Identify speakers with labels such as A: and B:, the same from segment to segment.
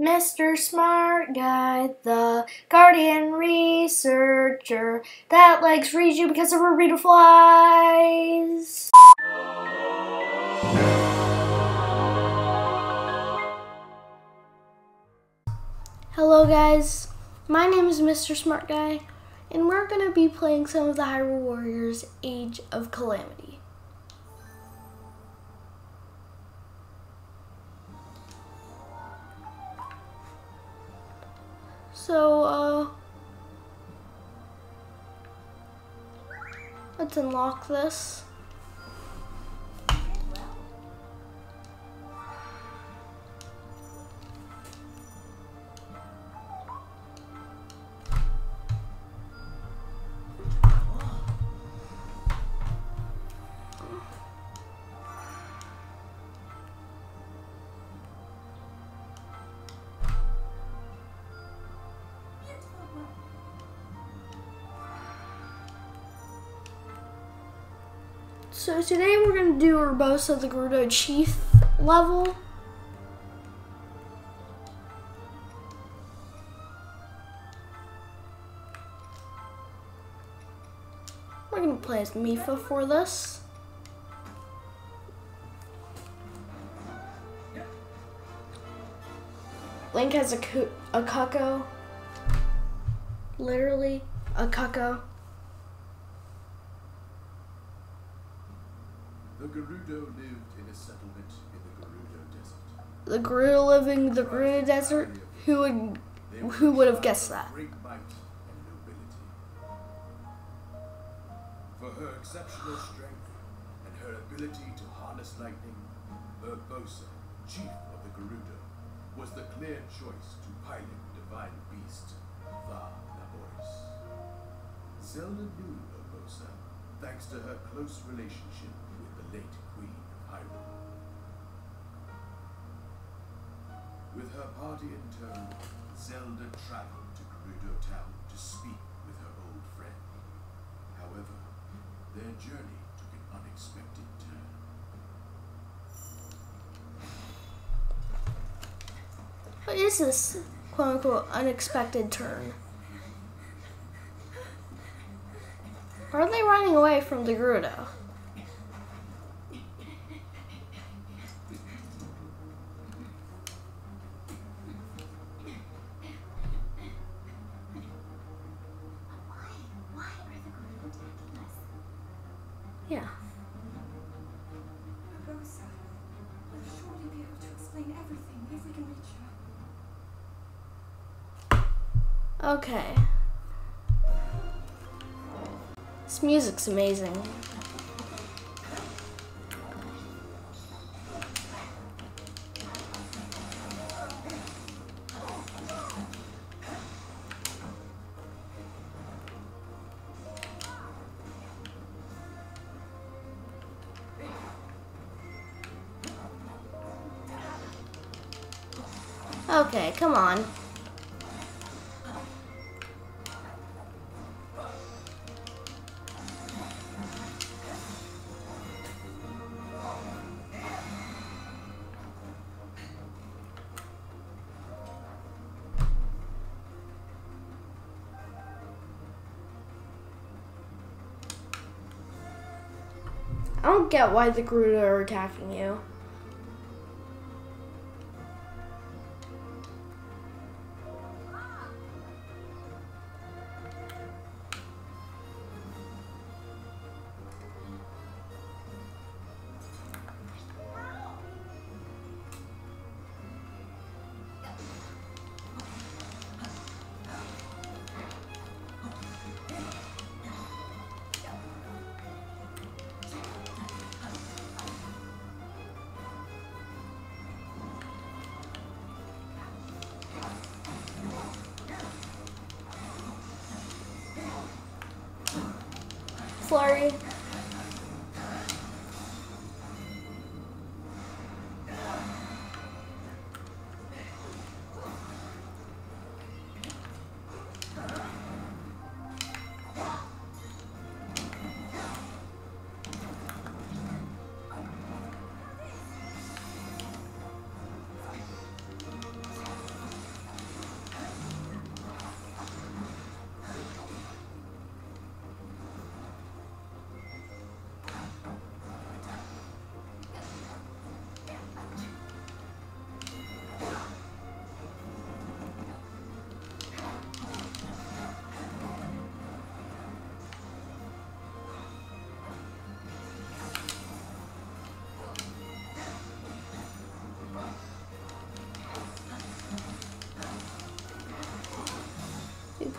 A: Mr. Smart Guy, the Guardian researcher that likes reads you because of her beautiful flies. Hello, guys. My name is Mr. Smart Guy, and we're going to be playing some of the Hyrule Warriors Age of Calamity. So, uh, let's unlock this. So today we're going to do Urbosa the Gerudo Chief level. We're going to play as Mipha for this. Link has a, a Cucco. Literally a Cucco.
B: The Gerudo lived in a settlement in the Gerudo Desert.
A: The Gerudo living in the Gerudo Desert. Who would who would have guessed that?
B: Great might and nobility. For her exceptional strength and her ability to harness lightning, Urbosa, chief of the Gerudo, was the clear choice to pilot the divine beast, Vah Naboris. Zelda knew Urbosa thanks to her close relationship with the late With her party in tow, Zelda traveled to Gerudo Town to speak with her old friend. However, their journey took an unexpected turn.
A: What is this quote unquote unexpected turn? Are they running away from the Gerudo?
C: Why are the Gerudo attacking us?
A: Yeah.
C: Rosa, we'll surely be able to explain
A: Okay. This music's amazing. Come on. I don't get why the Gerudo are attacking you.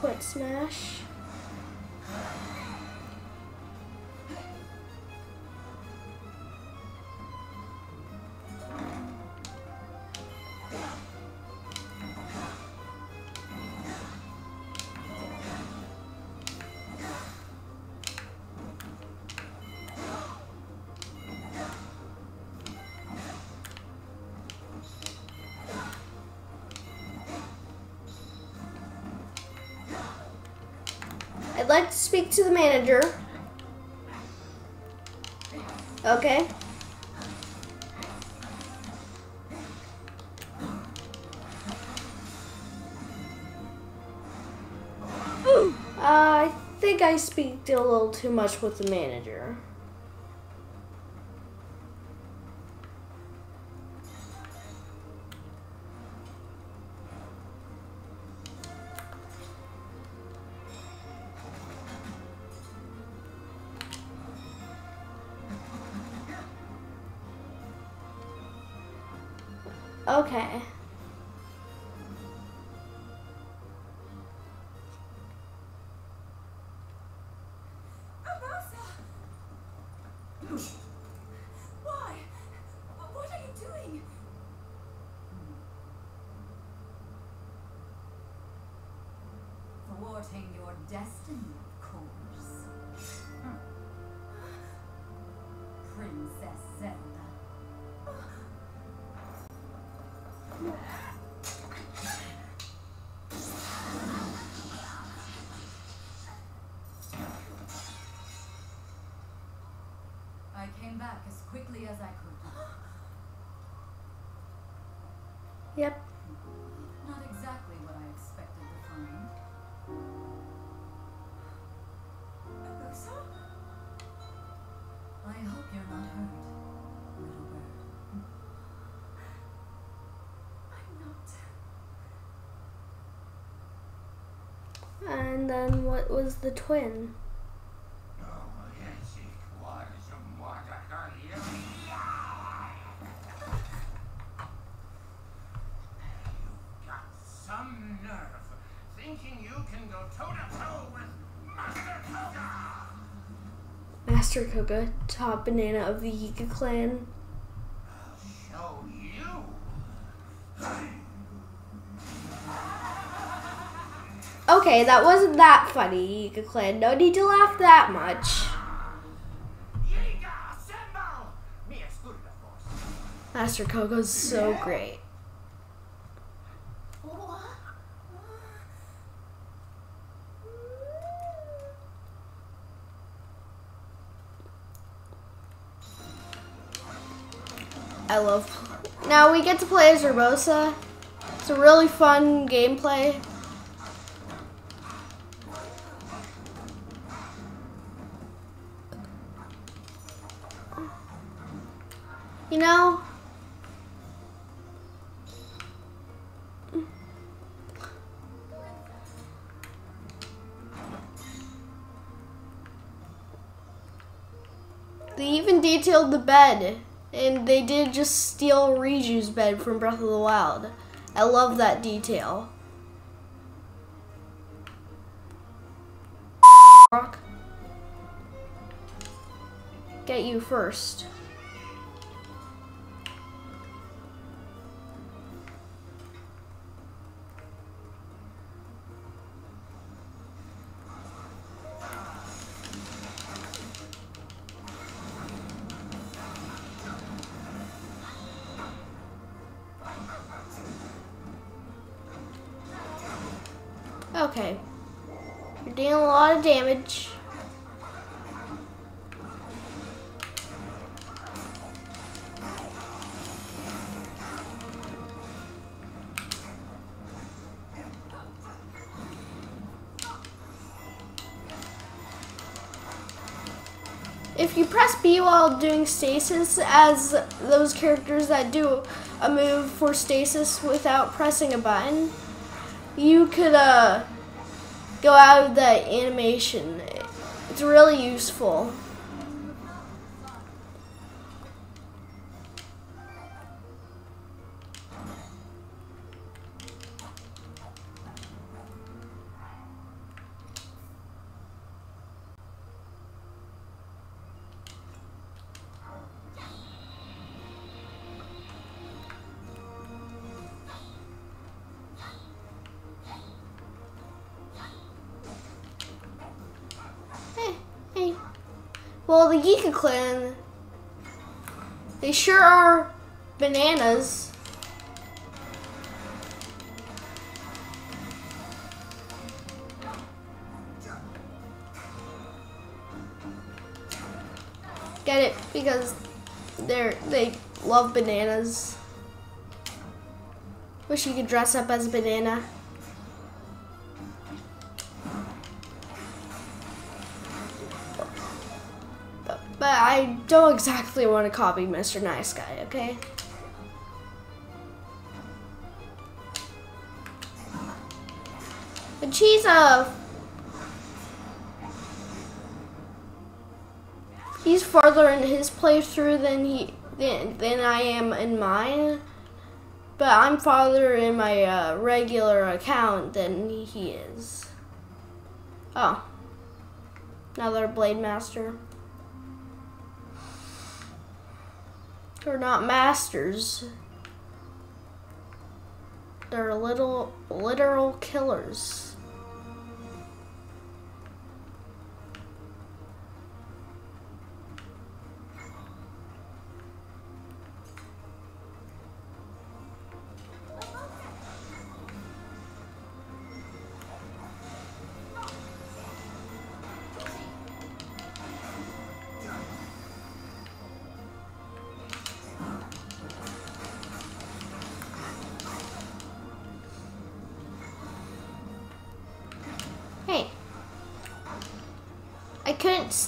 A: Input smash. I'd like to speak to the manager. Okay. Uh, I think I speak a little too much with the manager. Okay.
C: Why? What are you doing?
D: Thwarting your destiny, of course. Hmm. Princess Zelda. I came back as quickly as I could.
A: Yep. And then what was the twin?
E: Master Koga,
A: top banana of the Yiga clan.
E: Show you.
A: Okay, that wasn't that funny, Yiga clan. No need to laugh that much. Master Koga's so great. I love. Now we get to play as Urbosa. It's a really fun gameplay. You know, they even detailed the bed. And they did just steal Riju's bed from Breath of the Wild. I love that detail. Rock. Get you first. Okay. You're dealing a lot of damage. If you press B while doing stasis, as those characters that do a move for stasis without pressing a button, you could uh, go out of the animation. It's really useful. Well, the Geeka clan, they sure are bananas. Get it? Because they're they love bananas. Wish you could dress up as a banana. Don't exactly want to copy Mr. Nice Guy, okay? But she's a he's farther in his playthrough than he than, than I am in mine. But I'm farther in my uh, regular account than he is. Oh. Another Blade Master. They're not masters. They're little literal killers.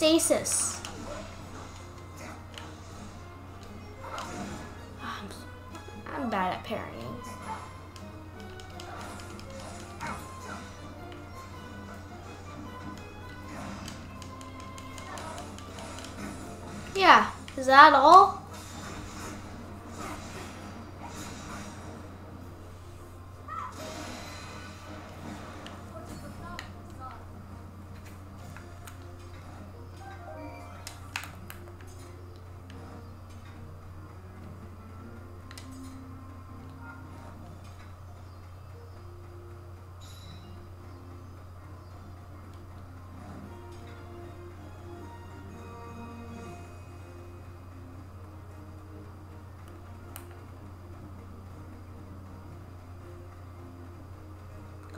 A: Stasis. I'm, bad at parrying. Yeah, is that all?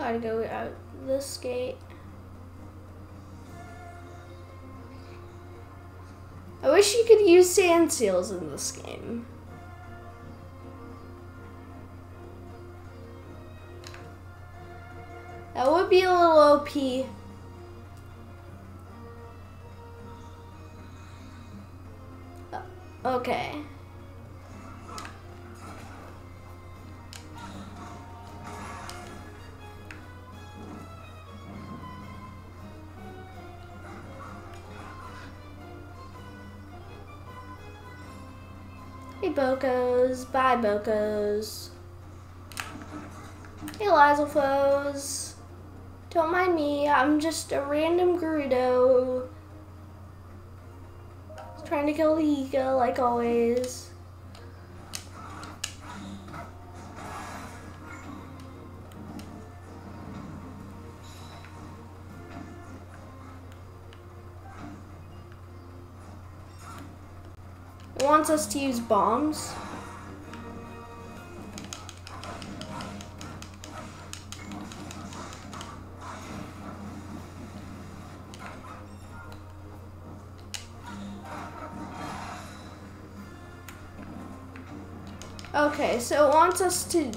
A: Gotta go out this gate. I wish you could use sand seals in this game. That would be a little OP. Uh, Okay. Bokos, bye Bokos. Hey Lizalfos. Don't mind me, I'm just a random Gerudo. Trying to kill the Hika like always. Wants us to use bombs. Okay, so it wants us to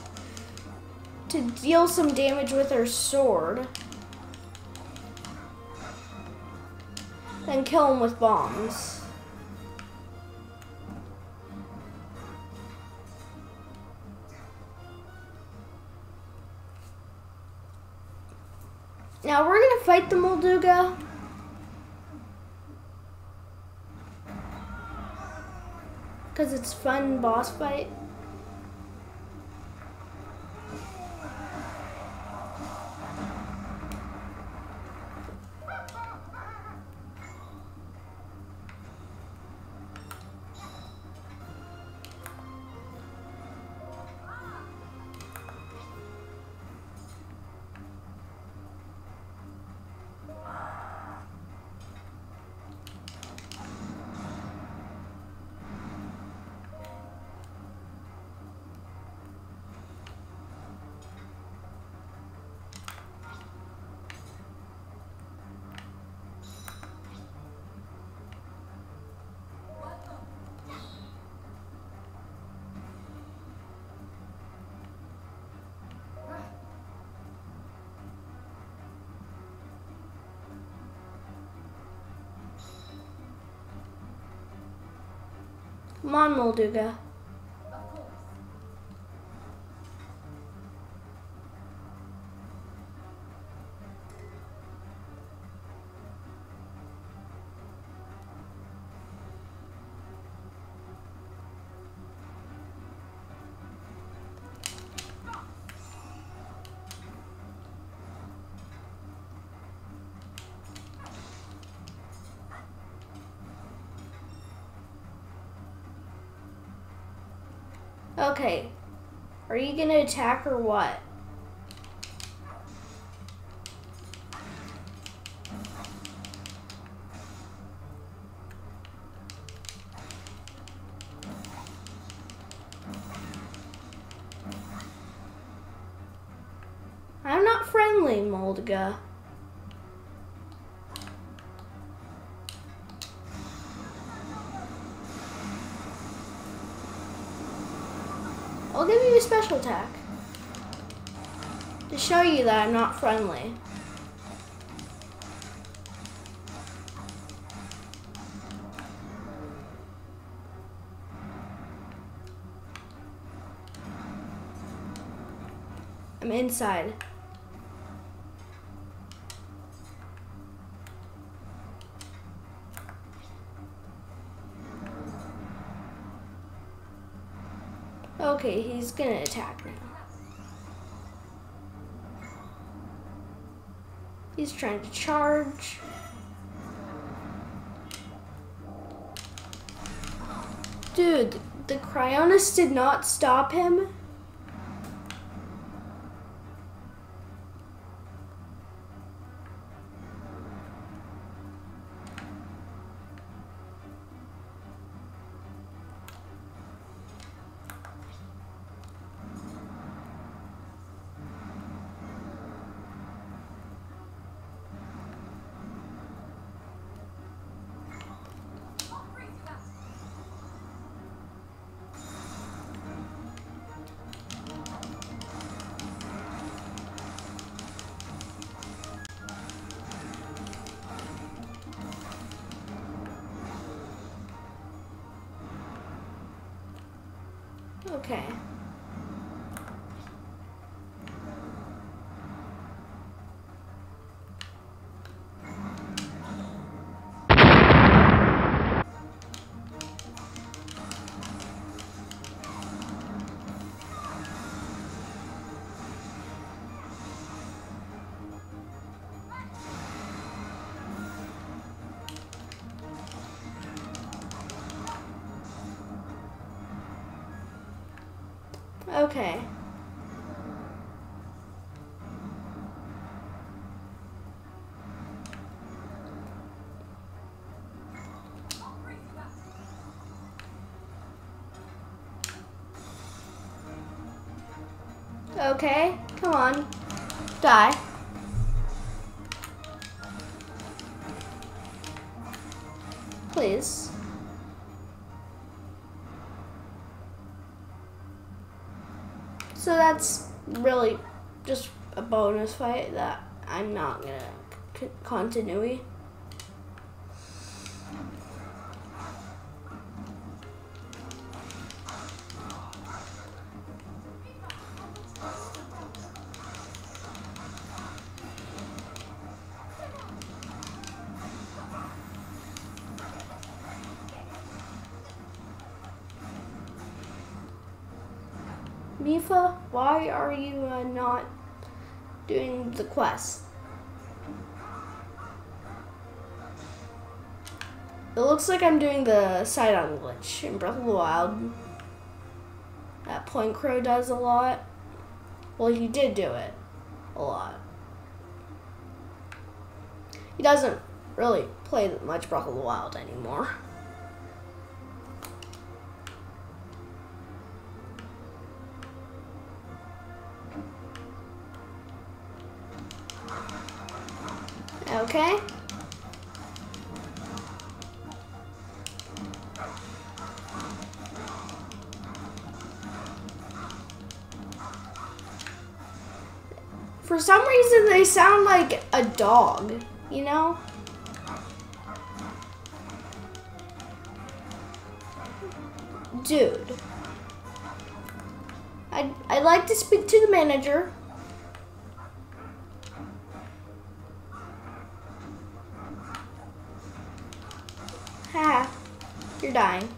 A: to deal some damage with our sword. Then kill him with bombs. Fight the Cause it's fun boss fight. Come on, Molduga. Okay. Are you gonna attack or what? I'm not friendly, Molduga. Special attack. To show you that I'm not friendly. I'm inside. Okay, he's gonna attack now. He's trying to charge. Dude, the Cryonis did not stop him. Okay. Okay. Okay, come on. Die. Bonus fight that I'm not gonna continue. Mipha, why are you uh, not doing the quest? It looks like I'm doing the Sidon glitch in Breath of the Wild. That PointCrow does a lot. Well, he did do it a lot. He doesn't really play much Breath of the Wild anymore. Like a dog, you know? dude. I'd, I'd like to speak to the manager. Ha, you're dying.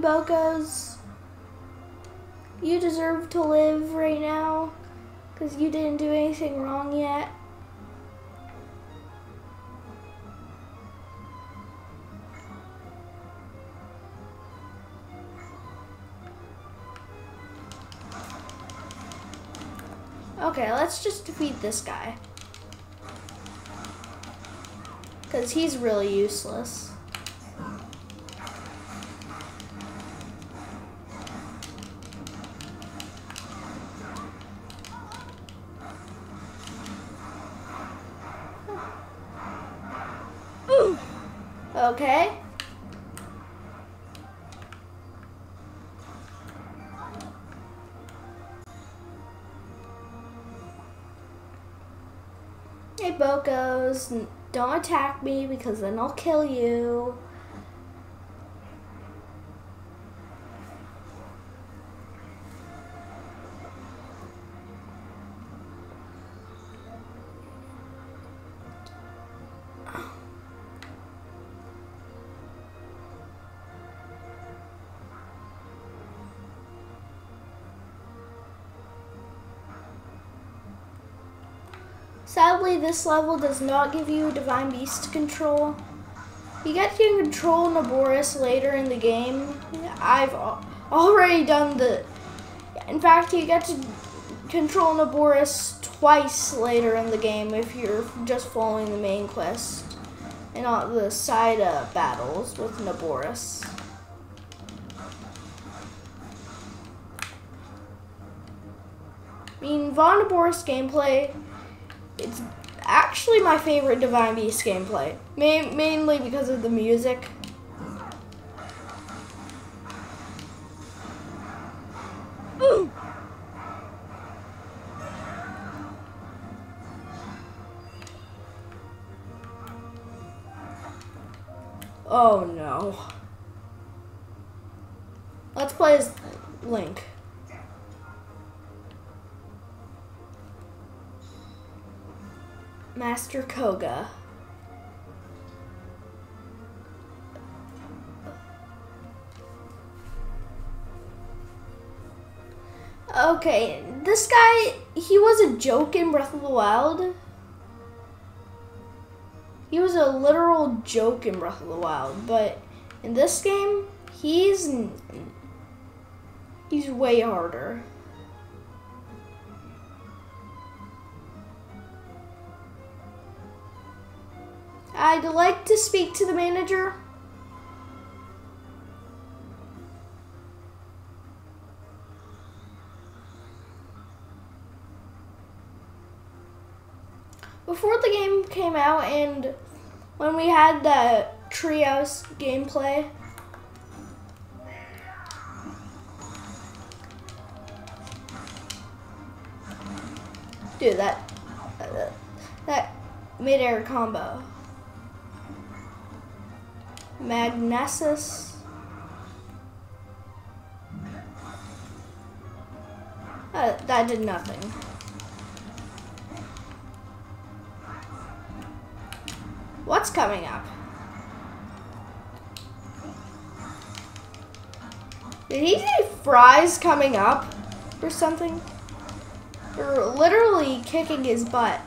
A: Bokos. You deserve to live right now because you didn't do anything wrong yet. Okay, let's just defeat this guy. Because he's really useless. Don't attack me because then I'll kill you. Sadly, this level does not give you Divine Beast control. You get to control Naboris later in the game. I've already done the. In fact, you get to control Naboris twice later in the game if you're just following the main quest and not the side uh, battles with Naboris. I mean, Vah Naboris gameplay it's actually my favorite Divine Beast gameplay, Ma- mainly because of the music. Oh no. Let's play as Link. Master Koga. Okay, this guy, he was a joke in Breath of the Wild. He was a literal joke in Breath of the Wild, but in this game, he's he's way harder. I'd like to speak to the manager. Before the game came out and when we had the trios gameplay, dude, that that, that mid-air combo. Magnesis. Uh, that did nothing. What's coming up? Did he say fries coming up or something? Or literally kicking his butt.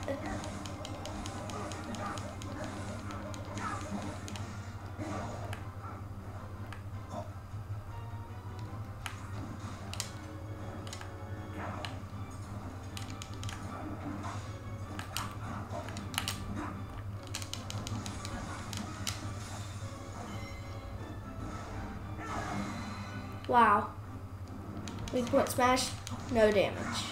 A: Wow. Weak point smash, no damage.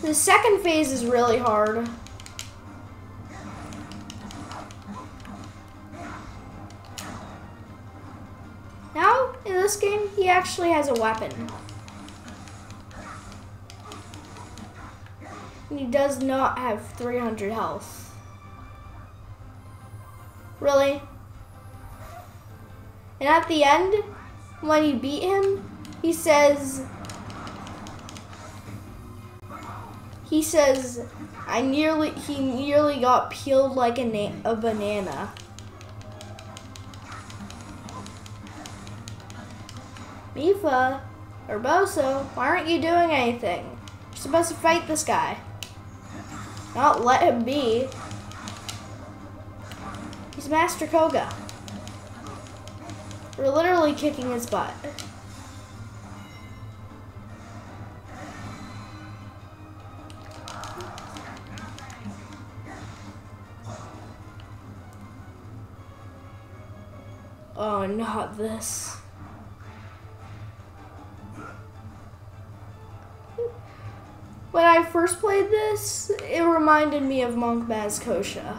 A: The second phase is really hard. Now, in this game, he actually has a weapon. And he does not have 300 health. Really? And at the end, when you beat him, he says, he says, I nearly, he nearly got peeled like a, a banana. Mipha, Urbosa, why aren't you doing anything? You're supposed to fight this guy. Not let him be. He's Master Koga. We're literally kicking his butt. Oh, not this. When I first played this, it reminded me of Monk Maz Koshia.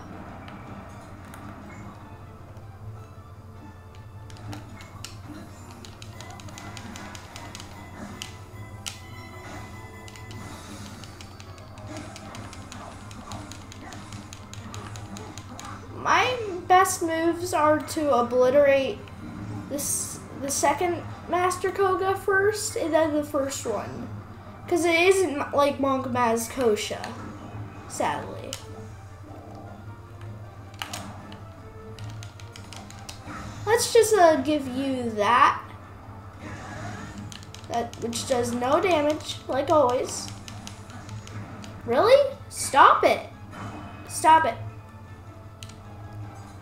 A: Are to obliterate this the second Master Koga first, and then the first one. Because it isn't like Monk Maz Koshia, sadly. Let's just uh, give you that. That which does no damage, like always. Really? Stop it. Stop it.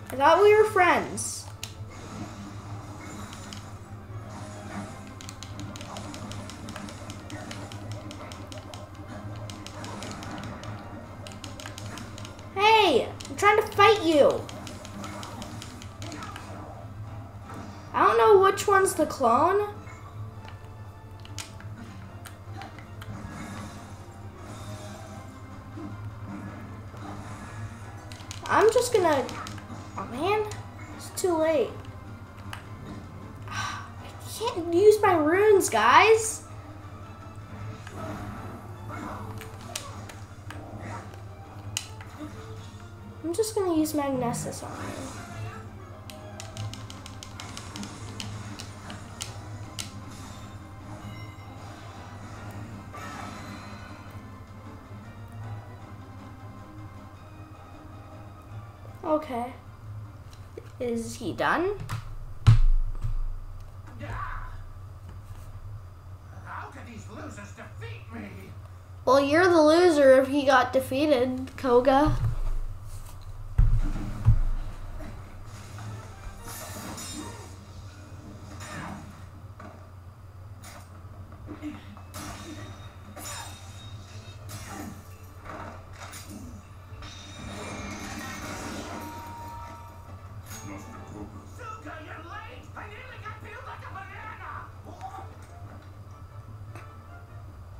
A: I thought we were friends. Hey, I'm trying to fight you. I don't know which one's the clone. Runes, guys. I'm just gonna use Magnesis on you. Okay. Is he done? Well, you're the loser if he got defeated, Koga.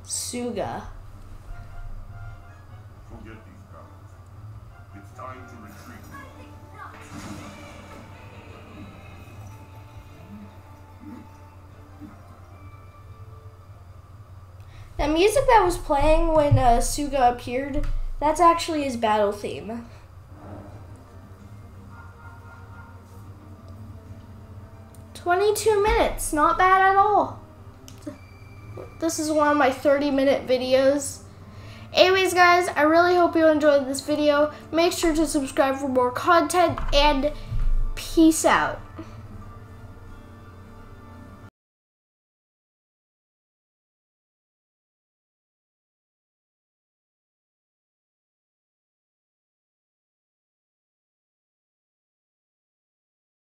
E: Suka,
A: music that was playing when uh, Sooga appeared, that's actually his battle theme. Twenty-two minutes, not bad at all. This is one of my 30-minute videos. Anyways, guys, I really hope you enjoyed this video. Make sure to subscribe for more content, and peace out.